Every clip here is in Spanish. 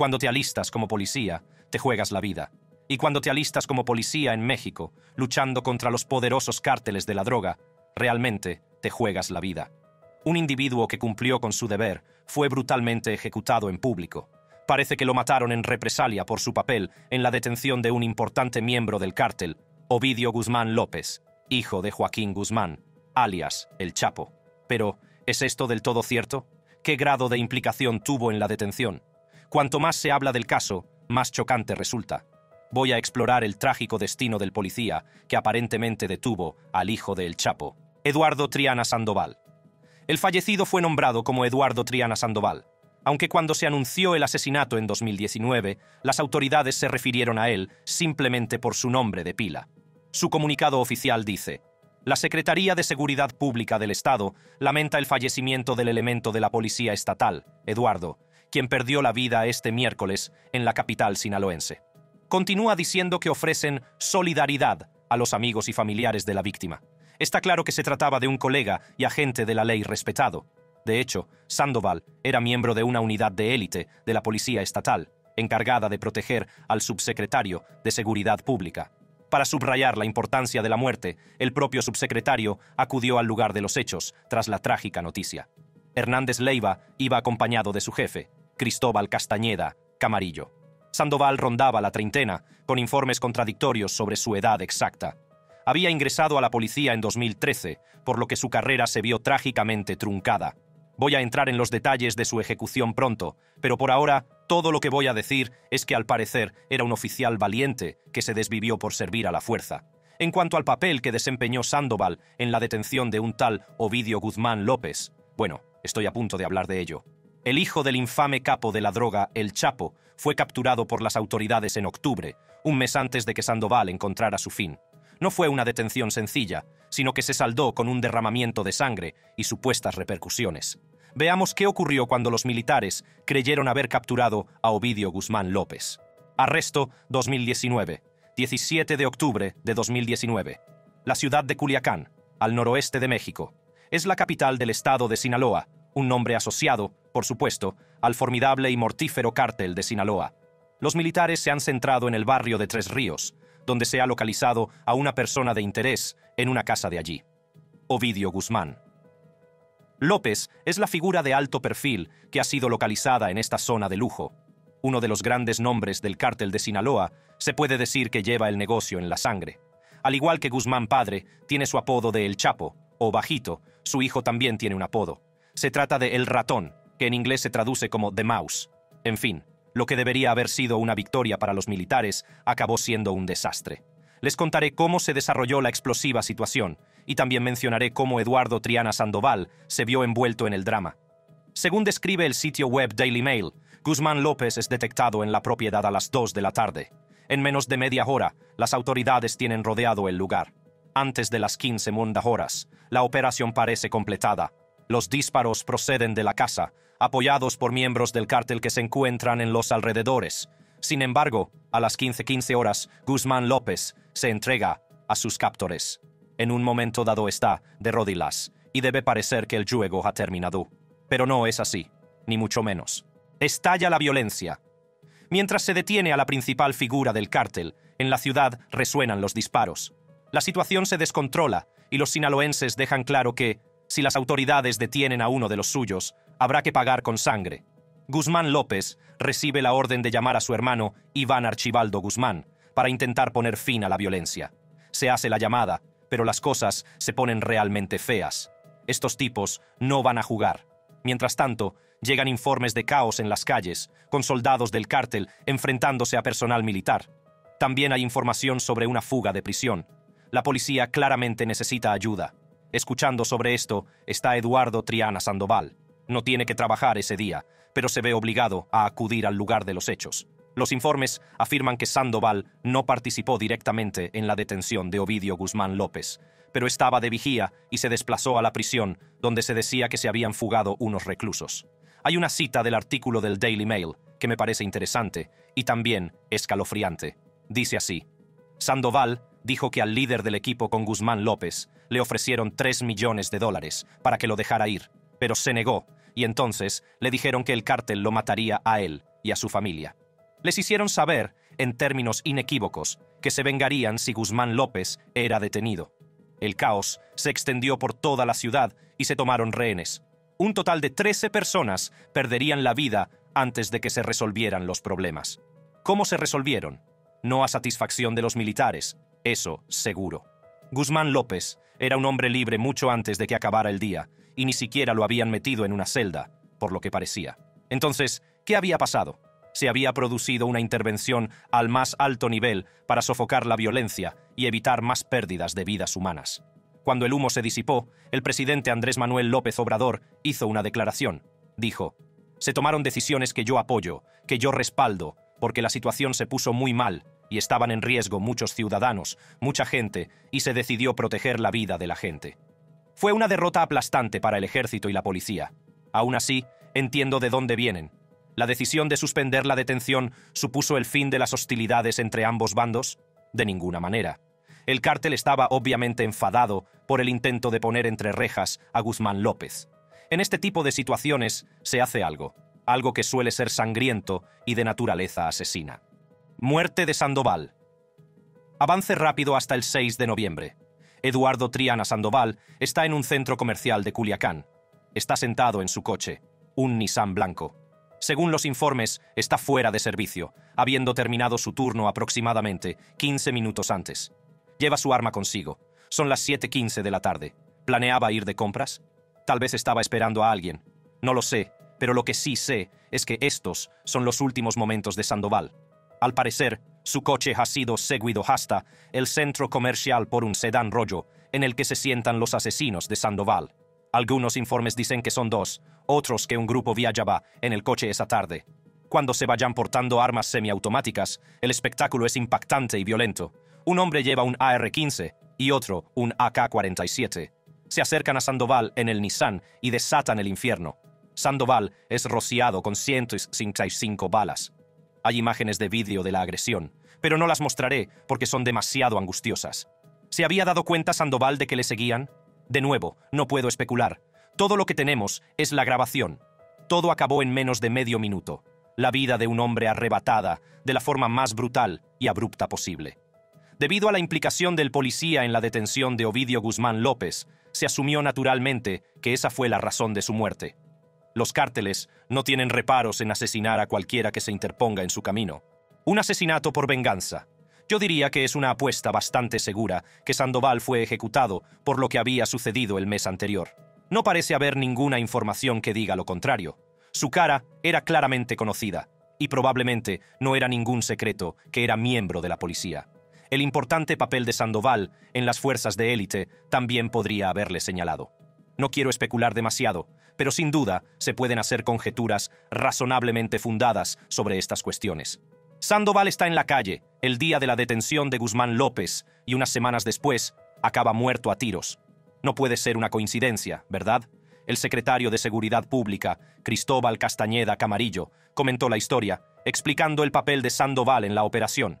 Cuando te alistas como policía, te juegas la vida. Y cuando te alistas como policía en México, luchando contra los poderosos cárteles de la droga, realmente te juegas la vida. Un individuo que cumplió con su deber fue brutalmente ejecutado en público. Parece que lo mataron en represalia por su papel en la detención de un importante miembro del cártel, Ovidio Guzmán López, hijo de Joaquín Guzmán, alias El Chapo. Pero, ¿es esto del todo cierto? ¿Qué grado de implicación tuvo en la detención? Cuanto más se habla del caso, más chocante resulta. Voy a explorar el trágico destino del policía que aparentemente detuvo al hijo de El Chapo, Eduardo Triana Sandoval. El fallecido fue nombrado como Eduardo Triana Sandoval, aunque cuando se anunció el asesinato en 2019, las autoridades se refirieron a él simplemente por su nombre de pila. Su comunicado oficial dice, la Secretaría de Seguridad Pública del Estado lamenta el fallecimiento del elemento de la Policía Estatal, Eduardo, quien perdió la vida este miércoles en la capital sinaloense. Continúa diciendo que ofrecen solidaridad a los amigos y familiares de la víctima. Está claro que se trataba de un colega y agente de la ley respetado. De hecho, Sandoval era miembro de una unidad de élite de la Policía Estatal, encargada de proteger al subsecretario de Seguridad Pública. Para subrayar la importancia de la muerte, el propio subsecretario acudió al lugar de los hechos tras la trágica noticia. Hernández Leiva iba acompañado de su jefe, Cristóbal Castañeda Camarillo. Sandoval rondaba la treintena, con informes contradictorios sobre su edad exacta había ingresado a la policía en 2013, por lo que su carrera se vio trágicamente truncada. Voy a entrar en los detalles de su ejecución pronto, pero por ahora todo lo que voy a decir es que al parecer era un oficial valiente que se desvivió por servir a la fuerza. En cuanto al papel que desempeñó Sandoval en la detención de un tal Ovidio Guzmán López, bueno, estoy a punto de hablar de ello. El hijo del infame capo de la droga, El Chapo, fue capturado por las autoridades en octubre, un mes antes de que Sandoval encontrara su fin no fue una detención sencilla, sino que se saldó con un derramamiento de sangre y supuestas repercusiones. Veamos qué ocurrió cuando los militares creyeron haber capturado a Ovidio Guzmán López. Arresto 2019, 17 de octubre de 2019. La ciudad de Culiacán, al noroeste de México. Es la capital del estado de Sinaloa, un nombre asociado, por supuesto, al formidable y mortífero cártel de Sinaloa. Los militares se han centrado en el barrio de Tres Ríos, donde se ha localizado a una persona de interés en una casa de allí. Ovidio Guzmán. López es la figura de alto perfil que ha sido localizada en esta zona de lujo. Uno de los grandes nombres del cártel de Sinaloa se puede decir que lleva el negocio en la sangre. Al igual que Guzmán padre tiene su apodo de El Chapo, o Bajito, su hijo también tiene un apodo. Se trata de El Ratón, que en inglés se traduce como The Mouse. En fin, lo que debería haber sido una victoria para los militares acabó siendo un desastre. Les contaré cómo se desarrolló la explosiva situación y también mencionaré cómo Eduardo Triana Sandoval se vio envuelto en el drama. Según describe el sitio web Daily Mail, Guzmán López es detectado en la propiedad a las 2 de la tarde. En menos de media hora, las autoridades tienen rodeado el lugar. Antes de las 15 mundas horas, la operación parece completada. Los disparos proceden de la casa, apoyados por miembros del cártel que se encuentran en los alrededores. Sin embargo, a las 15:15 horas, Guzmán López se entrega a sus captores. En un momento dado está de rodillas, y debe parecer que el juego ha terminado. Pero no es así, ni mucho menos. Estalla la violencia. Mientras se detiene a la principal figura del cártel, en la ciudad resuenan los disparos. La situación se descontrola y los sinaloenses dejan claro que, si las autoridades detienen a uno de los suyos, habrá que pagar con sangre. Guzmán López recibe la orden de llamar a su hermano Iván Archibaldo Guzmán para intentar poner fin a la violencia. Se hace la llamada, pero las cosas se ponen realmente feas. Estos tipos no van a jugar. Mientras tanto, llegan informes de caos en las calles, con soldados del cártel enfrentándose a personal militar. También hay información sobre una fuga de prisión. La policía claramente necesita ayuda. Escuchando sobre esto está Eduardo Triana Sandoval. No tiene que trabajar ese día, pero se ve obligado a acudir al lugar de los hechos. Los informes afirman que Sandoval no participó directamente en la detención de Ovidio Guzmán López, pero estaba de vigía y se desplazó a la prisión, donde se decía que se habían fugado unos reclusos. Hay una cita del artículo del Daily Mail que me parece interesante y también escalofriante. Dice así, Sandoval dijo que al líder del equipo con Guzmán López le ofrecieron 3 millones de dólares para que lo dejara ir, pero se negó, y entonces le dijeron que el cártel lo mataría a él, y a su familia. Les hicieron saber, en términos inequívocos, que se vengarían si Guzmán López era detenido. El caos se extendió por toda la ciudad y se tomaron rehenes. Un total de 13 personas perderían la vida antes de que se resolvieran los problemas. ¿Cómo se resolvieron? No a satisfacción de los militares, eso seguro. Guzmán López era un hombre libre mucho antes de que acabara el día, y ni siquiera lo habían metido en una celda, por lo que parecía. Entonces, ¿qué había pasado? Se había producido una intervención al más alto nivel para sofocar la violencia y evitar más pérdidas de vidas humanas. Cuando el humo se disipó, el presidente Andrés Manuel López Obrador hizo una declaración. Dijo, se tomaron decisiones que yo apoyo, que yo respaldo, porque la situación se puso muy mal y estaban en riesgo muchos ciudadanos, mucha gente, y se decidió proteger la vida de la gente. Fue una derrota aplastante para el ejército y la policía. Aún así, entiendo de dónde vienen. ¿La decisión de suspender la detención supuso el fin de las hostilidades entre ambos bandos? De ninguna manera. El cártel estaba obviamente enfadado por el intento de poner entre rejas a Guzmán López. En este tipo de situaciones se hace algo, algo que suele ser sangriento y de naturaleza asesina. Muerte de Sandoval. Avance rápido hasta el 6 de noviembre. Eduardo Triana Sandoval está en un centro comercial de Culiacán. Está sentado en su coche, un Nissan blanco. Según los informes, está fuera de servicio, habiendo terminado su turno aproximadamente 15 minutos antes. Lleva su arma consigo. Son las 7.15 de la tarde. ¿Planeaba ir de compras? Tal vez estaba esperando a alguien. No lo sé, pero lo que sí sé es que estos son los últimos momentos de Sandoval. Al parecer, su coche ha sido seguido hasta el centro comercial por un sedán rollo en el que se sientan los asesinos de Sandoval. Algunos informes dicen que son dos, otros que un grupo viajaba en el coche esa tarde. Cuando se vayan portando armas semiautomáticas, el espectáculo es impactante y violento. Un hombre lleva un AR-15 y otro un AK-47. Se acercan a Sandoval en el Nissan y desatan el infierno. Sandoval es rociado con 155 balas. Hay imágenes de vídeo de la agresión, pero no las mostraré porque son demasiado angustiosas. ¿Se había dado cuenta Sandoval de que le seguían? De nuevo, no puedo especular. Todo lo que tenemos es la grabación. Todo acabó en menos de medio minuto. La vida de un hombre arrebatada de la forma más brutal y abrupta posible. Debido a la implicación del policía en la detención de Ovidio Guzmán López, se asumió naturalmente que esa fue la razón de su muerte. Los cárteles no tienen reparos en asesinar a cualquiera que se interponga en su camino. Un asesinato por venganza. Yo diría que es una apuesta bastante segura que Sandoval fue ejecutado por lo que había sucedido el mes anterior. No parece haber ninguna información que diga lo contrario. Su cara era claramente conocida, y probablemente no era ningún secreto que era miembro de la policía. El importante papel de Sandoval en las fuerzas de élite también podría haberle señalado. No quiero especular demasiado, pero sin duda se pueden hacer conjeturas razonablemente fundadas sobre estas cuestiones. Sandoval está en la calle el día de la detención de Guzmán López y unas semanas después acaba muerto a tiros. No puede ser una coincidencia, ¿verdad? El secretario de Seguridad Pública, Cristóbal Castañeda Camarillo, comentó la historia, explicando el papel de Sandoval en la operación.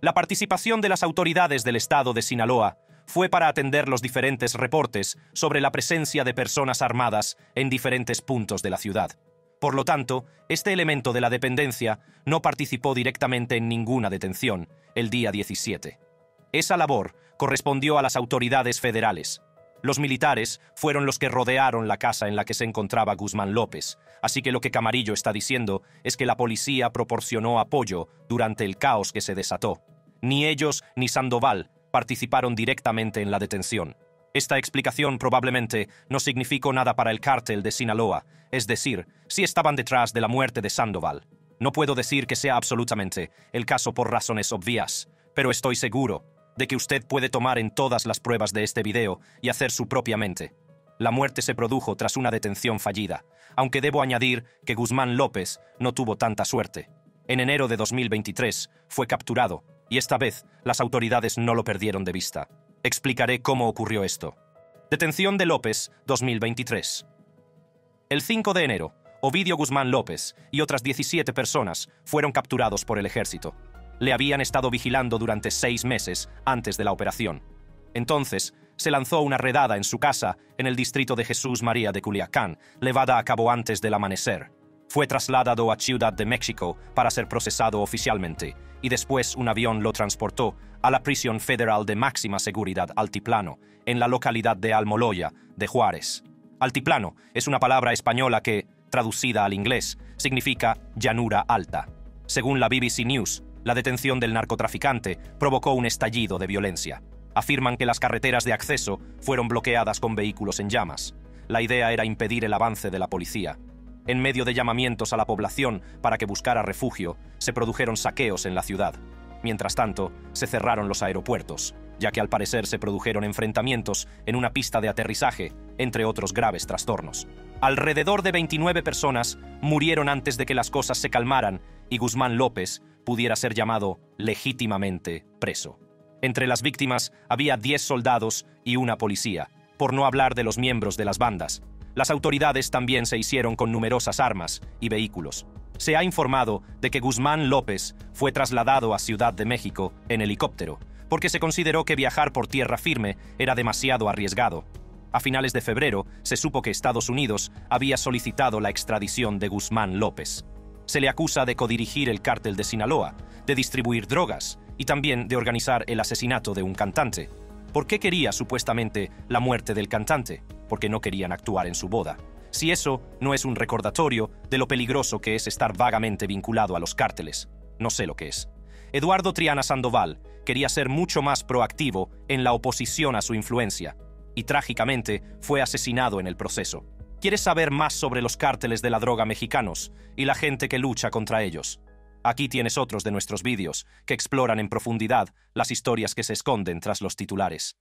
La participación de las autoridades del estado de Sinaloa fue para atender los diferentes reportes sobre la presencia de personas armadas en diferentes puntos de la ciudad. Por lo tanto, este elemento de la dependencia no participó directamente en ninguna detención el día 17. Esa labor correspondió a las autoridades federales. Los militares fueron los que rodearon la casa en la que se encontraba Guzmán López, así que lo que Camarillo está diciendo es que la policía proporcionó apoyo durante el caos que se desató. Ni ellos ni Sandoval participaron directamente en la detención. Esta explicación probablemente no significó nada para el cártel de Sinaloa, es decir, si estaban detrás de la muerte de Sandoval. No puedo decir que sea absolutamente el caso por razones obvias, pero estoy seguro de que usted puede tomar en todas las pruebas de este video y hacer su propia mente. La muerte se produjo tras una detención fallida, aunque debo añadir que Guzmán López no tuvo tanta suerte. En enero de 2023 fue capturado y esta vez las autoridades no lo perdieron de vista. Explicaré cómo ocurrió esto. Detención de López, 2023. El 5 de enero, Ovidio Guzmán López y otras 17 personas fueron capturados por el ejército. Le habían estado vigilando durante seis meses antes de la operación. Entonces, se lanzó una redada en su casa en el distrito de Jesús María de Culiacán, levada a cabo antes del amanecer. Fue trasladado a Ciudad de México para ser procesado oficialmente, y después un avión lo transportó a la prisión federal de máxima seguridad Altiplano, en la localidad de Almoloya, de Juárez. Altiplano es una palabra española que, traducida al inglés, significa llanura alta. Según la BBC News, la detención del narcotraficante provocó un estallido de violencia. Afirman que las carreteras de acceso fueron bloqueadas con vehículos en llamas. La idea era impedir el avance de la policía. En medio de llamamientos a la población para que buscara refugio, se produjeron saqueos en la ciudad. Mientras tanto, se cerraron los aeropuertos, ya que al parecer se produjeron enfrentamientos en una pista de aterrizaje, entre otros graves trastornos. Alrededor de 29 personas murieron antes de que las cosas se calmaran y Guzmán López pudiera ser llamado legítimamente preso. Entre las víctimas había 10 soldados y una policía, por no hablar de los miembros de las bandas, las autoridades también se hicieron con numerosas armas y vehículos. Se ha informado de que Guzmán López fue trasladado a Ciudad de México en helicóptero, porque se consideró que viajar por tierra firme era demasiado arriesgado. A finales de febrero se supo que Estados Unidos había solicitado la extradición de Guzmán López. Se le acusa de codirigir el cártel de Sinaloa, de distribuir drogas y también de organizar el asesinato de un cantante. ¿Por qué quería supuestamente la muerte del cantante? porque no querían actuar en su boda. Si eso no es un recordatorio de lo peligroso que es estar vagamente vinculado a los cárteles, no sé lo que es. Eduardo Triana Sandoval quería ser mucho más proactivo en la oposición a su influencia, y trágicamente fue asesinado en el proceso. ¿Quieres saber más sobre los cárteles de la droga mexicanos y la gente que lucha contra ellos? Aquí tienes otros de nuestros vídeos que exploran en profundidad las historias que se esconden tras los titulares.